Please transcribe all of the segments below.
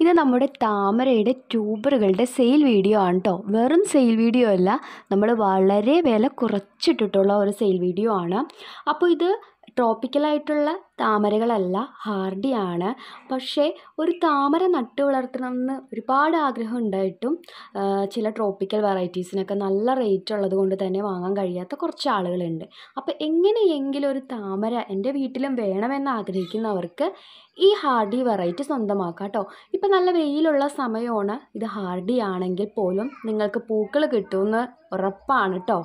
ഇത് നമ്മുടെ താമരയുടെ ട്യൂബറുകളുടെ സെയിൽ വീഡിയോ ആണ് കേട്ടോ വെറും സെയിൽ വീഡിയോ അല്ല നമ്മൾ വളരെ വില കുറച്ചിട്ടിട്ടുള്ള ഒരു സെയിൽ വീഡിയോ ആണ്. അപ്പോൾ ഇത് ട്രോപ്പിക്കലായിട്ടുള്ള താമരകളല്ല ഹാർഡിയാണ് പക്ഷേ ഒരു താമര നട്ട് വളർത്തണമെന്ന് ഒരുപാട് ആഗ്രഹം ഉണ്ടായിട്ടും ചില ട്രോപ്പിക്കൽ വെറൈറ്റീസിനൊക്കെ നല്ല റേറ്റ് ഉള്ളത് കൊണ്ട് തന്നെ വാങ്ങാൻ കഴിയാത്ത കുറച്ച് ആളുകളുണ്ട്. അപ്പോൾ എങ്ങനെയെങ്കിലും ഒരു താമര എന്റെ വീട്ടിലും വേണമെന്ന് ആഗ്രഹിക്കുന്നവർക്ക് ഈ ഹാർഡി വെറൈറ്റി സ്വന്തമാക്കാം കേട്ടോ. ഇപ്പം നല്ല വെയിലുള്ള സമയമാണ് ഇത് ഹാർഡി ആണെങ്കിൽ പോലും നിങ്ങൾക്ക് പൂക്കൾ കിട്ടുമെന്ന് ഉറപ്പാണ് കേട്ടോ.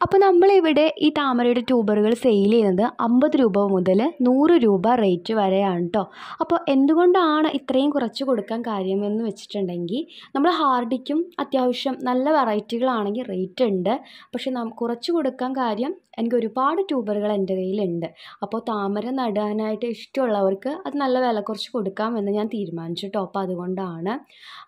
അപ്പോൾ നമ്മളിവിടെ ഈ താമരയുടെ ട്യൂബറുകൾ സെയിൽ ചെയ്യുന്നത് അമ്പത് രൂപ മുതൽ നൂറ് രൂപ റേറ്റ് വരെയാണ് കേട്ടോ അപ്പോൾ എന്തുകൊണ്ടാണ് ഇത്രയും കുറച്ച് കൊടുക്കാൻ കാര്യമെന്ന് വെച്ചിട്ടുണ്ടെങ്കിൽ നമ്മൾ ഹാർഡിക്കും അത്യാവശ്യം നല്ല വെറൈറ്റികളാണെങ്കിൽ റേറ്റ് ഉണ്ട്. പക്ഷെ നം കുറച്ച് കൊടുക്കാൻ കാര്യം എനിക്ക് ഒരുപാട് ട്യൂബറുകൾ എന്റെ കയ്യിലുണ്ട്. അപ്പോൾ താമര നടാനായിട്ട് ഇഷ്ടമുള്ളവർക്ക് അത് നല്ല വില കുറച്ച് കൊടുക്കാമെന്ന് ഞാൻ തീരുമാനിച്ചു കേട്ടോ അപ്പോൾ അതുകൊണ്ടാണ്.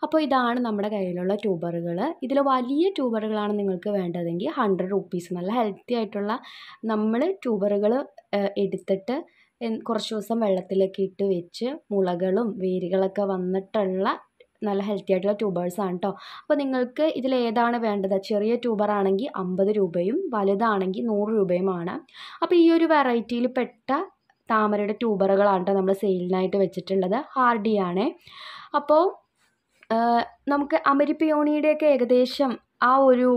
അപ്പോൾ ഇതാണ് നമ്മുടെ കയ്യിലുള്ള ട്യൂബറുകൾ. ഇതിൽ വലിയ ട്യൂബറുകളാണ് നിങ്ങൾക്ക് വേണ്ടതെങ്കിൽ ഹൺഡ്രഡ് റുപ്പീസ് നല്ല ഹെൽത്തി ആയിട്ടുള്ള നമ്മൾ ട്യൂബറുകൾ എടുത്തിട്ട് കുറച്ച് ദിവസം വെള്ളത്തിലൊക്കെ ഇട്ട് വെച്ച് മുളകളും വേരുകളൊക്കെ വന്നിട്ടുള്ള നല്ല ഹെൽത്തി ആയിട്ടുള്ള ട്യൂബേഴ്സാണ് കേട്ടോ അപ്പോൾ നിങ്ങൾക്ക് ഇതിൽ ഏതാണ് വേണ്ടത്? ചെറിയ ട്യൂബറാണെങ്കിൽ അമ്പത് രൂപയും വലുതാണെങ്കിൽ നൂറ് രൂപയുമാണ്. അപ്പോൾ ഈ ഒരു വെറൈറ്റിയിൽ പെട്ട താമരയുടെ ട്യൂബറുകളാണ് കേട്ടോ നമ്മൾ സെയിലിനായിട്ട് വെച്ചിട്ടുള്ളത്. ഹാർഡിയാണ് അപ്പോൾ നമുക്ക് അമരിപ്പിയോണിയുടെയൊക്കെ ഏകദേശം ആ ഒരു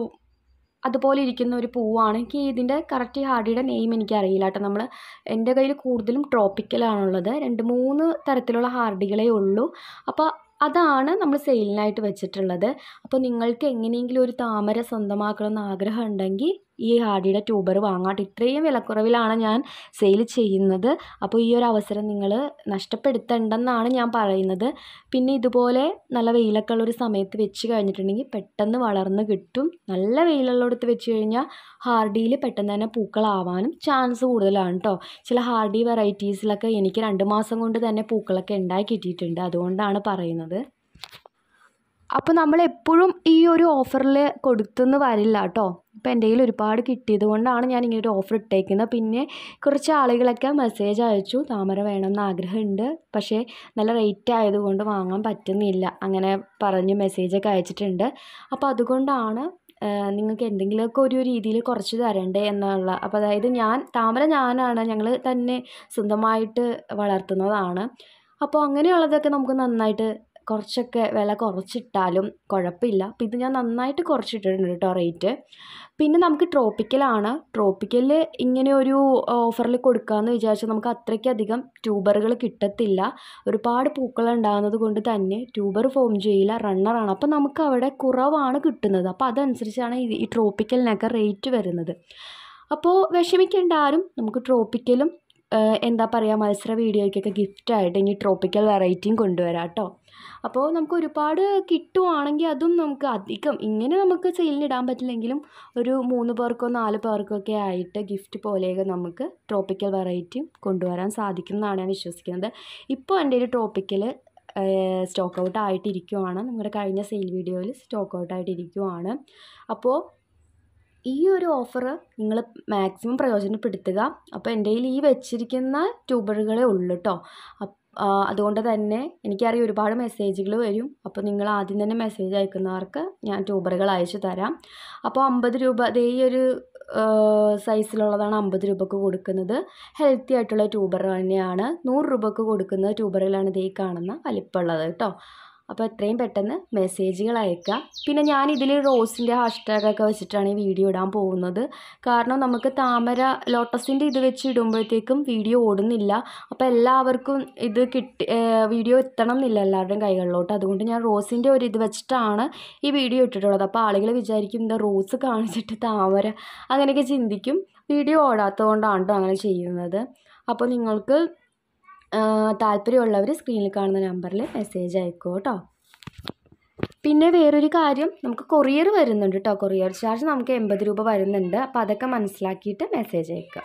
അതുപോലെ ഇരിക്കുന്ന ഒരു പൂവാണ്. എനിക്ക് ഇതിന്റെ കറക്റ്റ് ഹാർഡിയുടെ നെയിം എനിക്ക് അറിയില്ല കേട്ടോ നമ്മൾ എന്റെ കയ്യിൽ കൂടുതലും ട്രോപ്പിക്കലാണുള്ളത് രണ്ട് മൂന്ന് തരത്തിലുള്ള ഹാർഡികളേ ഉള്ളൂ. അപ്പോൾ അതാണ് നമ്മൾ സെയിലിനായിട്ട് വെച്ചിട്ടുള്ളത്. അപ്പോൾ നിങ്ങൾക്ക് എങ്ങനെയെങ്കിലും ഒരു താമര സ്വന്തമാക്കണമെന്ന് ആഗ്രഹം ഉണ്ടെങ്കിൽ ഈ ഹാഡിയുടെ ട്യൂബർ വാങ്ങാട്ട് ഇത്രയും വിലക്കുറവിലാണ് ഞാൻ സെയിൽ ചെയ്യുന്നത്. അപ്പോൾ ഈ ഒരു അവസരം നിങ്ങൾ നഷ്ടപ്പെടുത്തേണ്ടെന്നാണ് ഞാൻ പറയുന്നത്. പിന്നെ ഇതുപോലെ നല്ല വെയിലൊക്കെ ഉള്ളൊരു സമയത്ത് വെച്ച് കഴിഞ്ഞിട്ടുണ്ടെങ്കിൽ പെട്ടെന്ന് വളർന്ന് കിട്ടും. നല്ല വെയിലുള്ളിടത്ത് വെച്ച് കഴിഞ്ഞാൽ ഹാർഡിയിൽ പെട്ടെന്ന് തന്നെ പൂക്കളാവാനും ചാൻസ് കൂടുതലാണ് കേട്ടോ ചില ഹാർഡി വെറൈറ്റീസിലൊക്കെ എനിക്ക് രണ്ട് മാസം കൊണ്ട് തന്നെ പൂക്കളൊക്കെ ഉണ്ടായി കിട്ടിയിട്ടുണ്ട്. അതുകൊണ്ടാണ് പറയുന്നത്. അപ്പോൾ നമ്മൾ എപ്പോഴും ഈ ഒരു ഓഫറിൽ കൊടുത്തെന്ന് വരില്ല കേട്ടോ ഇപ്പോൾ എന്റെ കയ്യിൽ ഒരുപാട് കിട്ടിയത് കൊണ്ടാണ് ഞാൻ ഇങ്ങനെ ഒരു ഓഫർ ഇട്ടേക്കുന്നത്. പിന്നെ കുറച്ച് ആളുകളൊക്കെ മെസ്സേജ് അയച്ചു. താമര വേണമെന്ന് ആഗ്രഹമുണ്ട്. പക്ഷേ നല്ല റേറ്റ് ആയതുകൊണ്ട് വാങ്ങാൻ പറ്റുന്നില്ല. അങ്ങനെ പറഞ്ഞ് മെസ്സേജൊക്കെ അയച്ചിട്ടുണ്ട്. അപ്പോൾ അതുകൊണ്ടാണ് നിങ്ങൾക്ക് എന്തെങ്കിലുമൊക്കെ ഒരു രീതിയിൽ കുറച്ച് തരണ്ടേ എന്നുള്ള. അപ്പോൾ അതായത് ഞാൻ താമര ഞാനാണ് ഞങ്ങൾ തന്നെ സ്വന്തമായിട്ട് വളർത്തുന്നതാണ്. അപ്പോൾ അങ്ങനെയുള്ളതൊക്കെ നമുക്ക് നന്നായിട്ട് കുറച്ചൊക്കെ വില കുറച്ചിട്ടാലും കുഴപ്പമില്ല. അപ്പോൾ ഇത് ഞാൻ നന്നായിട്ട് കുറച്ചിട്ടിട്ടുണ്ട് കേട്ടോ റേറ്റ്. പിന്നെ നമുക്ക് ട്രോപ്പിക്കലാണ്. ട്രോപ്പിക്കലിൽ ഇങ്ങനെ ഒരു ഓഫറിൽ കൊടുക്കാമെന്ന് വിചാരിച്ചാൽ നമുക്ക് അത്രയ്ക്കധികം ട്യൂബറുകൾ കിട്ടത്തില്ല. ഒരുപാട് പൂക്കൾ ഉണ്ടാകുന്നത് കൊണ്ട് തന്നെ ട്യൂബർ ഫോം ചെയ്യില്ല റണ്ണറാണ് അപ്പോൾ നമുക്ക് അവിടെ കുറവാണ് കിട്ടുന്നത്. അപ്പോൾ അതനുസരിച്ചാണ് ഈ ട്രോപ്പിക്കലിനൊക്കെ റേറ്റ് വരുന്നത്. അപ്പോൾ വിഷമിക്കേണ്ട ആരും നമുക്ക് ട്രോപ്പിക്കലും എന്താ പറയുക മത്സര വീഡിയോയ്ക്കൊക്കെ ഗിഫ്റ്റായിട്ട് ഇനി ട്രോപ്പിക്കൽ വെറൈറ്റിയും കൊണ്ടുവരാം കേട്ടോ അപ്പോൾ നമുക്ക് ഒരുപാട് കിട്ടുവാണെങ്കിൽ അതും നമുക്ക് അധികം. ഇങ്ങനെ നമുക്ക് സെയിലിനിടാൻ പറ്റില്ലെങ്കിലും ഒരു മൂന്ന് പേർക്കോ നാല് പേർക്കോ ഒക്കെ ആയിട്ട് ഗിഫ്റ്റ് പോലെയൊക്കെ നമുക്ക് ട്രോപ്പിക്കൽ വെറൈറ്റിയും കൊണ്ടുവരാൻ സാധിക്കും എന്നാണ് ഞാൻ വിശ്വസിക്കുന്നത്. ഇപ്പോൾ എന്റെ ഒരു ട്രോപ്പിക്കൽ സ്റ്റോക്ക് ഔട്ട് ആയിട്ടിരിക്കുവാണ്. നമ്മുടെ കഴിഞ്ഞ സെയിൽ വീഡിയോയിൽ സ്റ്റോക്ക് ഔട്ട് ആയിട്ടിരിക്കുവാണ്. അപ്പോൾ ഈ ഒരു ഓഫർ നിങ്ങൾ മാക്സിമം പ്രയോജനപ്പെടുത്തുക. അപ്പോൾ എന്റെ കയ്യിൽ ഈ വെച്ചിരിക്കുന്ന ട്യൂബറുകളേ ഉള്ളൂ കേട്ടോ അതുകൊണ്ട് തന്നെ എനിക്കറിയാം ഒരുപാട് മെസ്സേജുകൾ വരും. അപ്പോൾ നിങ്ങൾ ആദ്യം തന്നെ മെസ്സേജ് അയക്കുന്നവർക്ക് ഞാൻ ട്യൂബറുകൾ അയച്ചു തരാം. അപ്പോൾ അമ്പത് രൂപ അതേ ഒരു സൈസിലുള്ളതാണ് അമ്പത് രൂപക്ക് കൊടുക്കുന്നത്. ഹെൽത്തി ആയിട്ടുള്ള ട്യൂബർ തന്നെയാണ്. നൂറ് രൂപക്ക് കൊടുക്കുന്ന ട്യൂബറുകളാണ് ഇതേ കാണുന്ന വലിപ്പമുള്ളത് കേട്ടോ അപ്പോൾ എത്രയും പെട്ടെന്ന് മെസ്സേജുകൾ അയക്കുക. പിന്നെ ഞാൻ ഇതിൽ റോസിന്റെ ഹാഷ്ടാഗ് ഒക്കെ വെച്ചിട്ടാണ് ഈ വീഡിയോ ഇടാൻ പോകുന്നത്. കാരണം നമുക്ക് താമര ലോട്ടസിന്റെ ഇത് വെച്ച് ഇടുമ്പോഴത്തേക്കും വീഡിയോ ഓടുന്നില്ല. അപ്പോൾ എല്ലാവർക്കും ഇത് കിട്ടി വീഡിയോ എത്തണം എന്നില്ല എല്ലാവരുടെയും കൈകളിലോട്ട്. അതുകൊണ്ട് ഞാൻ റോസിന്റെ ഒരു ഇത് വെച്ചിട്ടാണ് ഈ വീഡിയോ ഇട്ടിട്ടുള്ളത്. അപ്പോൾ ആളുകൾ വിചാരിക്കും എന്താ റോസ് കാണിച്ചിട്ട് താമര. അങ്ങനെയൊക്കെ ചിന്തിക്കും. വീഡിയോ ഓടാത്തതുകൊണ്ടാണ് കേട്ടോ അങ്ങനെ ചെയ്യുന്നത്. അപ്പോൾ നിങ്ങൾക്ക് താല്പര്യമുള്ളവർ സ്ക്രീനിൽ കാണുന്ന നമ്പറിൽ മെസ്സേജ് അയക്കുക കേട്ടോ. പിന്നെ വേറൊരു കാര്യം നമുക്ക് കൊറിയർ വരുന്നുണ്ട് കേട്ടോ. കൊറിയർ ചാർജ് നമുക്ക് എൺപത് രൂപ വരുന്നുണ്ട്. അപ്പോൾ അതൊക്കെ മനസ്സിലാക്കിയിട്ട് മെസ്സേജ് അയക്കുക.